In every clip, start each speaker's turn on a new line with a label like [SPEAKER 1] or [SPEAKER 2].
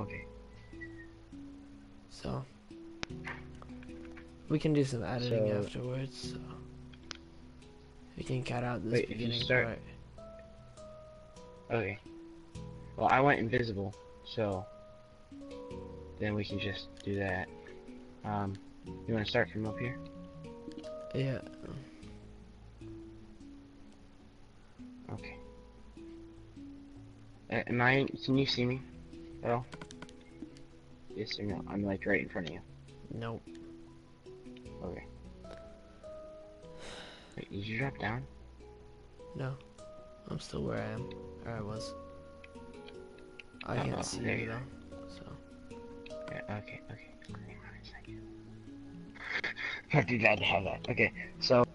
[SPEAKER 1] okay.
[SPEAKER 2] So we can do some editing
[SPEAKER 1] So-
[SPEAKER 2] afterwards. So we can cut out this
[SPEAKER 1] Wait, if you
[SPEAKER 2] beginning
[SPEAKER 1] start-
[SPEAKER 2] part.
[SPEAKER 1] Okay. Well, I went invisible, so then we can just do that. Um, you want to start from up here?
[SPEAKER 2] Yeah.
[SPEAKER 1] Okay. Uh, am I? Can you see me at all? Yes or no? I'm like right in front of you.
[SPEAKER 2] Nope.
[SPEAKER 1] Okay. Wait, did you drop down?
[SPEAKER 2] No. I'm still where I am. Or I was. I
[SPEAKER 1] Oh,
[SPEAKER 2] can't
[SPEAKER 1] oh,
[SPEAKER 2] see
[SPEAKER 1] there
[SPEAKER 2] you
[SPEAKER 1] you
[SPEAKER 2] though. So
[SPEAKER 1] Yeah, okay, okay. Hang on a second. I'd be glad to have that. Okay, so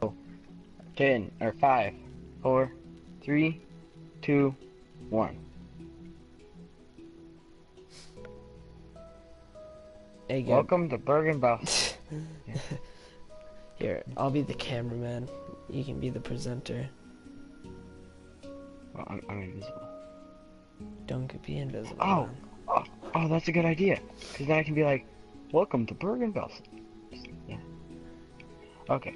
[SPEAKER 1] ten or five, four, three, two, one.
[SPEAKER 2] Hey, Gabe.
[SPEAKER 1] Welcome to Bergen Bus.
[SPEAKER 2] Here, I'll be the cameraman. You can be the presenter.
[SPEAKER 1] Well, I'm, I'm invisible.
[SPEAKER 2] Don't be invisible.
[SPEAKER 1] Oh. Oh, oh, that's a good idea. Because then I can be like, welcome to Bergen Bus. Yeah. Okay.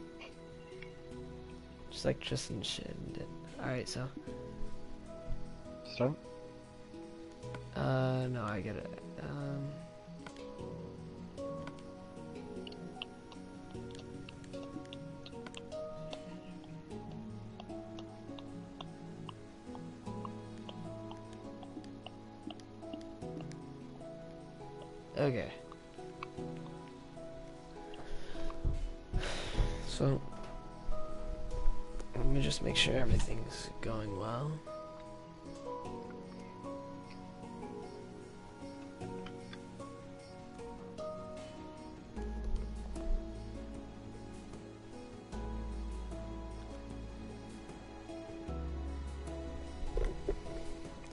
[SPEAKER 2] Just like Tristan shit did. Alright, so.
[SPEAKER 1] Start.
[SPEAKER 2] Uh, no, I get it. Okay. So, let me just make sure everything's going well.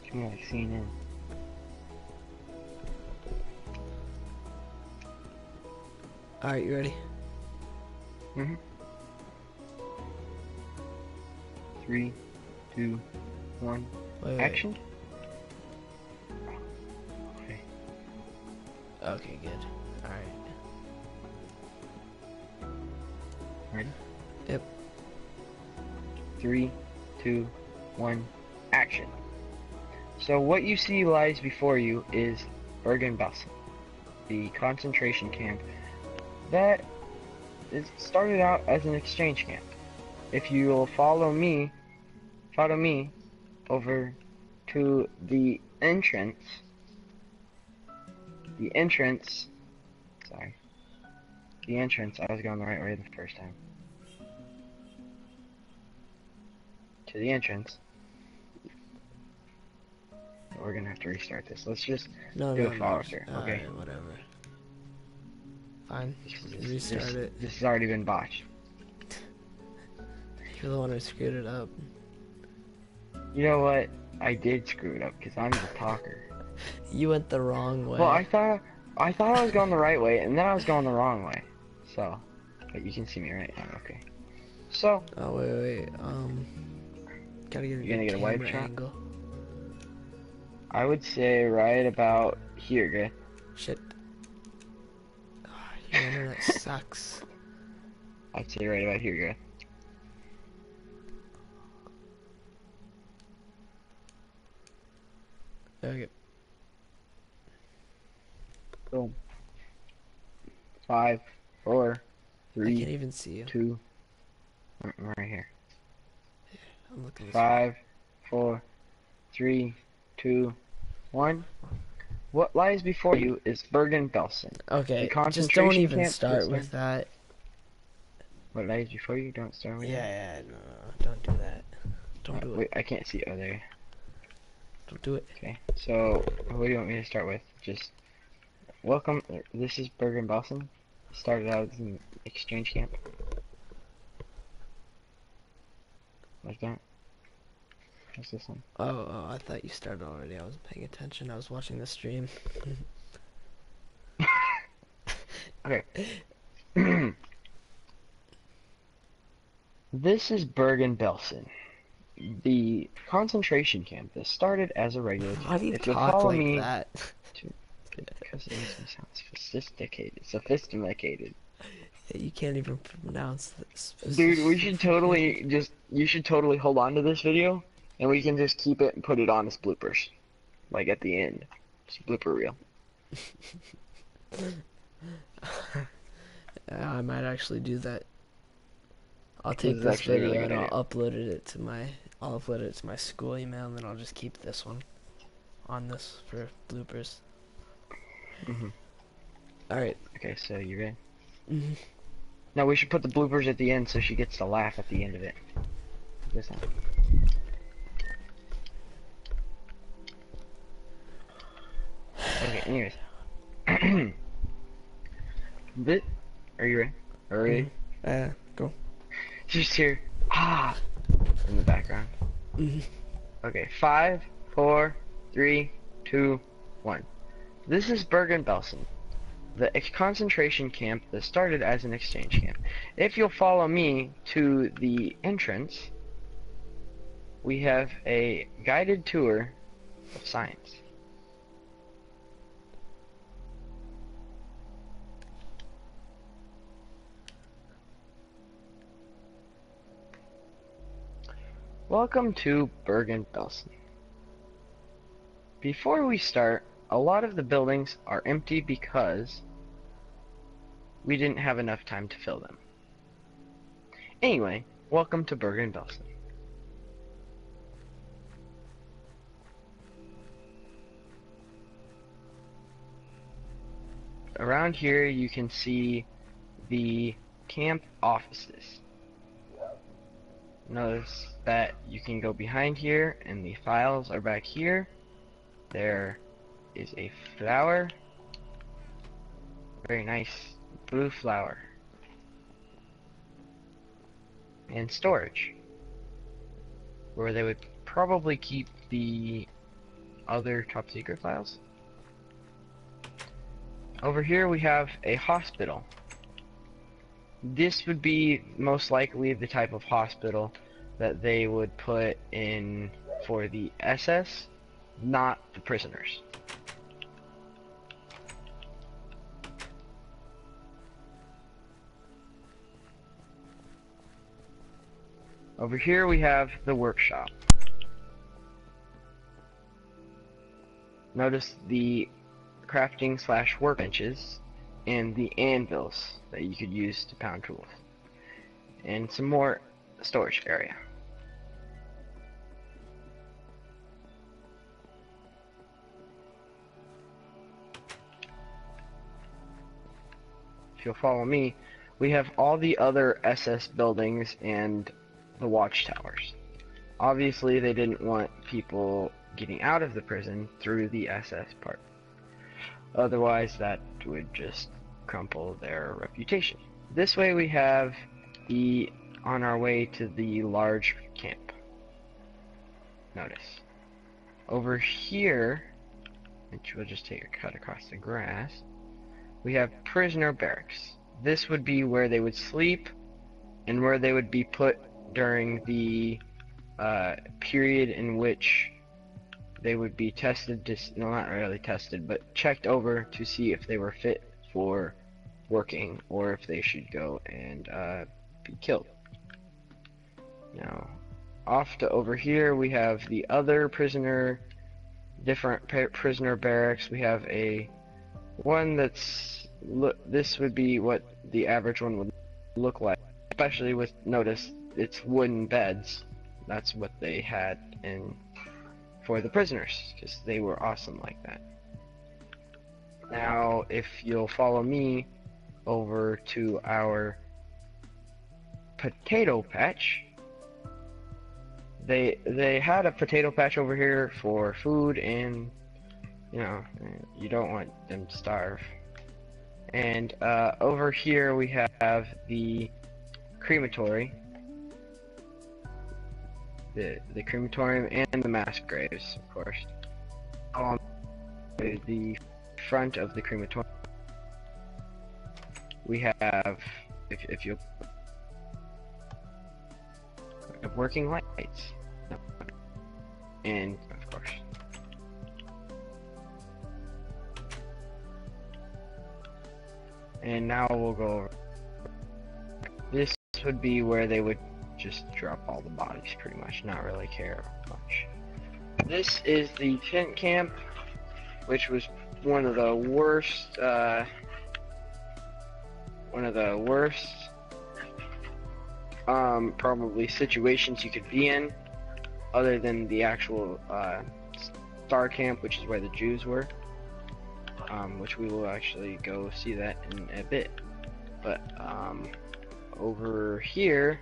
[SPEAKER 1] Can you like CNN?
[SPEAKER 2] Alright, you ready?
[SPEAKER 1] Mm-hmm. Three, two, one.
[SPEAKER 2] Wait.
[SPEAKER 1] Action. Okay.
[SPEAKER 2] Okay, good. Alright.
[SPEAKER 1] Ready?
[SPEAKER 2] Yep.
[SPEAKER 1] Three, two, one, action. So what you see lies before you is Bergen-Belsen, the concentration camp that is started out as an exchange camp. If you will follow me, follow me over to the entrance, the entrance, sorry, the entrance, I was going the right way the first time. To the entrance. We're gonna have to restart this. Let's just
[SPEAKER 2] No,
[SPEAKER 1] Do
[SPEAKER 2] no,
[SPEAKER 1] a follow through, okay.
[SPEAKER 2] Alright, whatever. Fine.
[SPEAKER 1] this,
[SPEAKER 2] Restart
[SPEAKER 1] this,
[SPEAKER 2] it.
[SPEAKER 1] This has already been botched.
[SPEAKER 2] You're the one who screwed it up.
[SPEAKER 1] You know what? I did screw it up because I'm the talker.
[SPEAKER 2] You went the wrong way.
[SPEAKER 1] Well, I thought I thought I was going the right way, and then I was going the wrong way. So, but you can see me right now. Okay. So,
[SPEAKER 2] Oh wait, wait. Um, gotta get a
[SPEAKER 1] You gonna get a wide shot?
[SPEAKER 2] angle.
[SPEAKER 1] I would say right about here, good.
[SPEAKER 2] Sucks.
[SPEAKER 1] I'd say right about here, good.
[SPEAKER 2] Okay.
[SPEAKER 1] Boom. Five, four,
[SPEAKER 2] I can't even see you.
[SPEAKER 1] two. I'm right here.
[SPEAKER 2] I'm looking.
[SPEAKER 1] Five, four, three, two, one. What lies before you is Bergen-Belsen.
[SPEAKER 2] Okay, just don't even start with that.
[SPEAKER 1] What lies before you? Don't start with
[SPEAKER 2] Yeah,
[SPEAKER 1] that.
[SPEAKER 2] yeah, no, don't do that. Don't
[SPEAKER 1] Uh,
[SPEAKER 2] do it.
[SPEAKER 1] Wait, I can't see. There.
[SPEAKER 2] Don't do it.
[SPEAKER 1] Okay. So, what do you want me to start with? Just welcome. This is Bergen-Belsen. Started out as an exchange camp. Like that. This one?
[SPEAKER 2] Oh, oh, I thought you started already. I wasn't paying attention. I was watching the stream. Okay.
[SPEAKER 1] this is Bergen-Belsen. The concentration camp that started as a regular
[SPEAKER 2] Why do you
[SPEAKER 1] If
[SPEAKER 2] talk like
[SPEAKER 1] me-
[SPEAKER 2] that?
[SPEAKER 1] That sounds sophisticated. Sophisticated.
[SPEAKER 2] You can't even pronounce this.
[SPEAKER 1] Dude, we should totally just, you should totally hold on to this video, and we can just keep it and put it on as bloopers. Like at the end. Just blooper reel.
[SPEAKER 2] I might actually do that. I'll take
[SPEAKER 1] is
[SPEAKER 2] this
[SPEAKER 1] actually a really
[SPEAKER 2] video and I'll upload it to my I'll upload it to my school email and then I'll just keep this one on this for bloopers.
[SPEAKER 1] Mhm.
[SPEAKER 2] All right.
[SPEAKER 1] Okay, so you ready?
[SPEAKER 2] Mm-hmm.
[SPEAKER 1] No, we should put the bloopers at the end so she gets to laugh at the end of it. This one. Okay, anyways. Are you ready? Are we ready?
[SPEAKER 2] Uh, go.
[SPEAKER 1] Just hear ah in the background.
[SPEAKER 2] Mhm.
[SPEAKER 1] Okay, five, four, three, two, one. This is Bergen-Belsen, the ex- concentration camp that started as an exchange camp. If you'll follow me to the entrance, we have a guided tour of science. Welcome to Bergen-Belsen. Before we start, a lot of the buildings are empty because we didn't have enough time to fill them. Anyway, welcome to Bergen-Belsen. Around here you can see the camp offices. Notice that you can go behind here and the files are back here. There is a flower. Very nice blue flower. And storage. Where they would probably keep the other top secret files. Over here we have a hospital. This would be most likely the type of hospital that they would put in for the SS, not the prisoners. Over here we have the workshop. Notice the crafting slash workbenches and the anvils that you could use to pound tools. And some more storage area. If you'll follow me, we have all the other SS buildings and the watchtowers. Obviously, they didn't want people getting out of the prison through the SS part. Otherwise, that would just crumple their reputation. This way we have the on our way to the large camp. Notice. Over here, which we'll just take a cut across the grass, we have prisoner barracks. This would be where they would sleep and where they would be put during the uh, period in which they would be tested, to, no, not really tested, but checked over to see if they were fit for working or if they should go and uh, be killed. Now, off to over here, we have the other prisoner, different prisoner barracks. We have a one that's look. This would be what the average one would look like, especially with notice it's wooden beds. That's what they had in for the prisoners because they were awesome like that. Now, if you'll follow me over to our potato patch, they they had a potato patch over here for food and you know you don't want them to starve. And uh, over here we have the crematory, the the crematorium and the mass graves, of course. Um, On the front of the crematorium, we have, if if you working lights, and of course. And now we'll go over. This would be where they would just drop all the bodies pretty much, not really care much. This is the tent camp, which was one of the worst, uh, one of the worst, um, probably situations you could be in, other than the actual, uh, star camp, which is where the Jews were, um, which we will actually go see that in a bit. But, um, over here,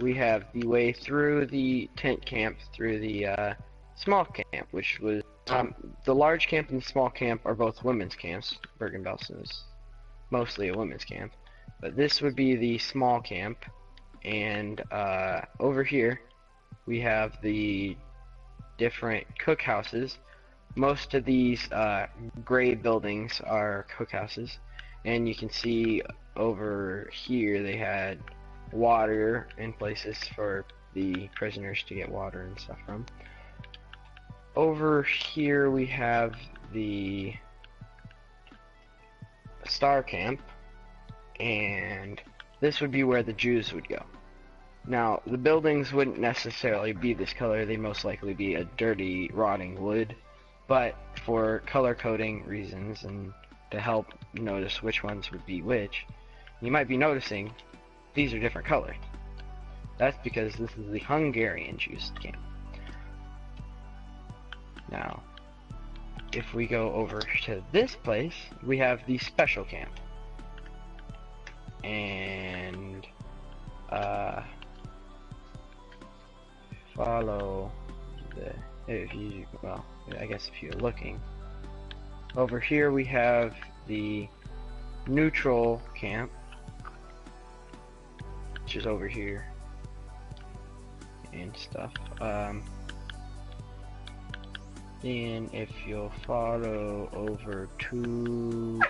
[SPEAKER 1] we have the way through the tent camp, through the, uh, small camp, which was um, the large camp and the small camp are both women's camps. Bergen-Belsen is mostly a women's camp, but this would be the small camp. And uh, over here, we have the different cookhouses. Most of these uh, gray buildings are cookhouses, and you can see over here they had water in places for the prisoners to get water and stuff from. Over here we have the Star Camp, and this would be where the Jews would go. Now, the buildings wouldn't necessarily be this color, they'd most likely be a dirty, rotting wood, but for color coding reasons and to help notice which ones would be which, you might be noticing these are different colors. That's because this is the Hungarian Jews camp. Now, if we go over to this place, we have the special camp. And, uh, follow the, if you, well, I guess if you're looking. Over here we have the neutral camp, which is over here, and stuff. Um, then if you'll follow over to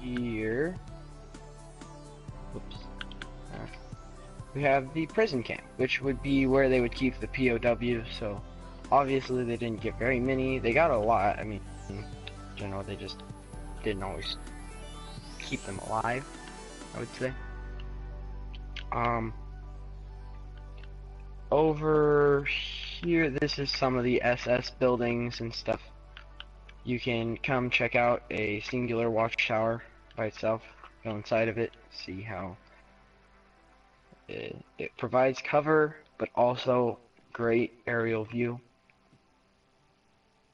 [SPEAKER 1] here, uh, we have the prison camp, which would be where they would keep the POW. So obviously they didn't get very many. They got a lot. I mean, in general, they just didn't always keep them alive. I would say. Um, over here, this is some of the SS buildings and stuff. You can come check out a singular watchtower by itself. Go inside of it, see how it, it provides cover, but also great aerial view.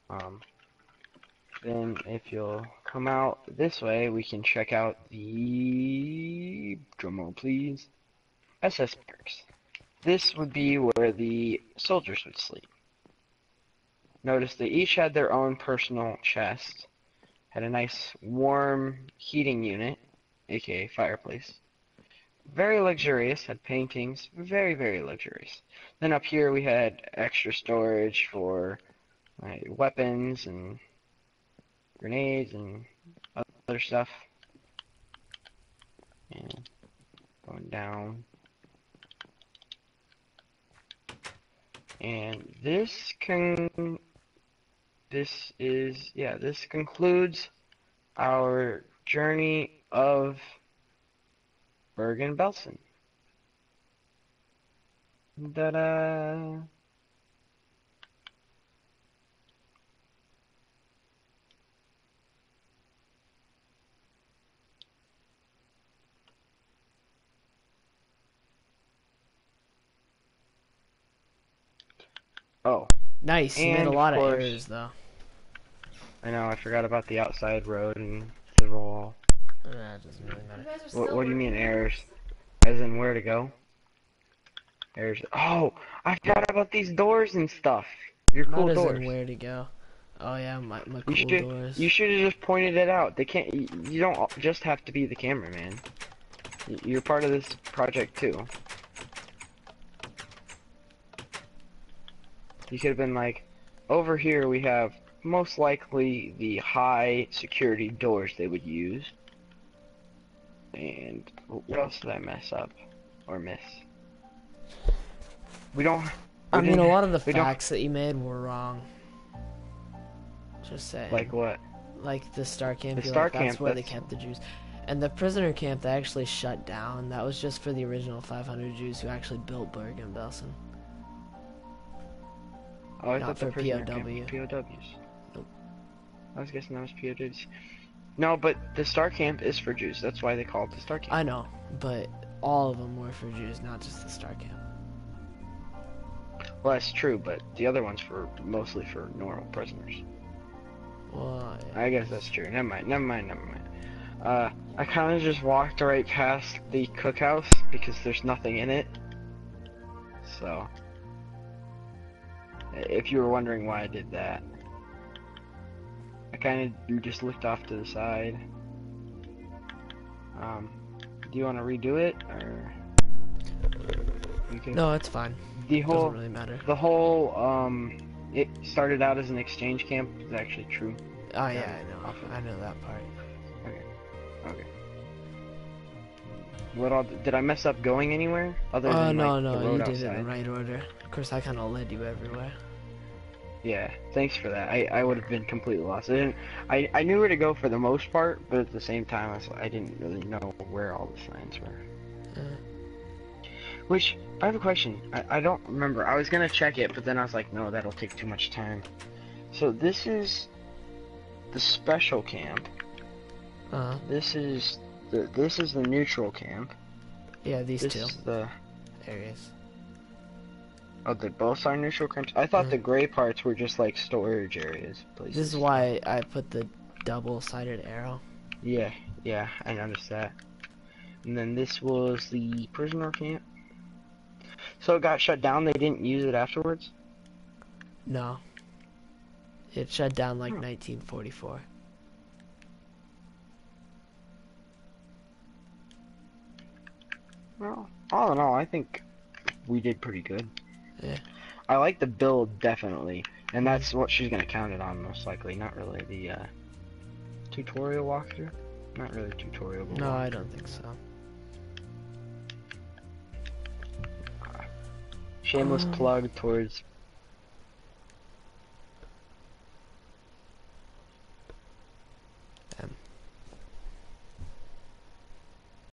[SPEAKER 1] Um, then if you'll come out this way, we can check out the, drumroll please, SS barracks. This would be where the soldiers would sleep. Notice they each had their own personal chest, had a nice warm heating unit, aka fireplace. Very luxurious, had paintings, very, very luxurious. Then up here we had extra storage for weapons and grenades and other stuff. And going down And this can, this is, yeah, this concludes our journey of Bergen-Belsen. Da-da! Oh.
[SPEAKER 2] Nice. You made a lot of, course, errors, though.
[SPEAKER 1] I know. I forgot about the outside road and the wall.
[SPEAKER 2] That doesn't really matter.
[SPEAKER 1] What, what do you mean errors? As in where to go? Errors. Oh, I forgot about these doors and stuff. Your cool
[SPEAKER 2] Not
[SPEAKER 1] doors.
[SPEAKER 2] As in where to go. Oh yeah, my my cool
[SPEAKER 1] you should,
[SPEAKER 2] doors.
[SPEAKER 1] You should have just pointed it out. They can't. You don't just have to be the cameraman. You're part of this project too. You could have been like, over here we have most likely the high security doors they would use. And what else did I mess up or miss? We don't. We
[SPEAKER 2] I mean, a lot of the facts that you made were wrong. Just say.
[SPEAKER 1] Like what?
[SPEAKER 2] like the Star Camp.
[SPEAKER 1] The Star
[SPEAKER 2] like, that's
[SPEAKER 1] Camp,
[SPEAKER 2] where they
[SPEAKER 1] that's-
[SPEAKER 2] kept the Jews. And the prisoner camp they actually shut down. That was just for the original 500 Jews who actually built Bergen-Belsen.
[SPEAKER 1] Oh, I
[SPEAKER 2] Not
[SPEAKER 1] thought the
[SPEAKER 2] for POW.
[SPEAKER 1] camp POWs.
[SPEAKER 2] Nope.
[SPEAKER 1] I was guessing that was POWs. No, but the Star Camp is for Jews. That's why they call it the Star Camp.
[SPEAKER 2] I know, but all of them were for Jews, not just the Star Camp.
[SPEAKER 1] Well, that's true, but the other one's were mostly for normal prisoners.
[SPEAKER 2] Well, yeah.
[SPEAKER 1] I guess that's true. Never mind. Never mind. Never mind. Uh, I kind of just walked right past the cookhouse because there's nothing in it. So, if you were wondering why I did that, I kind of just looked off to the side. Um, do you want to redo it or? You can.
[SPEAKER 2] no, it's fine.
[SPEAKER 1] The
[SPEAKER 2] Doesn't
[SPEAKER 1] whole
[SPEAKER 2] really matter.
[SPEAKER 1] the whole um, it started out as an exchange camp. Is actually true.
[SPEAKER 2] Oh yeah, I know.
[SPEAKER 1] Awesome.
[SPEAKER 2] I know that part.
[SPEAKER 1] Okay. Okay. What all did I mess up going anywhere other
[SPEAKER 2] Oh
[SPEAKER 1] than
[SPEAKER 2] no,
[SPEAKER 1] like, the
[SPEAKER 2] no, you did it
[SPEAKER 1] outside?
[SPEAKER 2] in right order. Of course, I kind of led you everywhere.
[SPEAKER 1] Yeah, thanks for that. I, I would have been completely lost. I didn't. I, I knew where to go for the most part, but at the same time, I, was, I didn't really know where all the signs were. Which I have a question. I, I don't remember. I was gonna check it, but then I was like, no, that'll take too much time. So this is the special camp.
[SPEAKER 2] uh,
[SPEAKER 1] This is the this is the neutral camp.
[SPEAKER 2] yeah, these
[SPEAKER 1] This
[SPEAKER 2] two
[SPEAKER 1] is the
[SPEAKER 2] areas.
[SPEAKER 1] Oh, they both are neutral camps. I thought
[SPEAKER 2] Mhm.
[SPEAKER 1] the gray parts were just like storage areas. Places.
[SPEAKER 2] This is why I put the double-sided arrow.
[SPEAKER 1] Yeah, yeah, I noticed that. And then this was the prisoner camp. So it got shut down. They didn't use it afterwards.
[SPEAKER 2] No. It shut down like
[SPEAKER 1] Hmm.
[SPEAKER 2] 1944.
[SPEAKER 1] Well, all in all, I think we did pretty good.
[SPEAKER 2] Yeah.
[SPEAKER 1] I like the build definitely, and that's what she's gonna count it on most likely. Not really the uh, tutorial walkthrough. Not really tutorial.
[SPEAKER 2] No, I don't think so.
[SPEAKER 1] Shameless
[SPEAKER 2] Um,
[SPEAKER 1] plug towards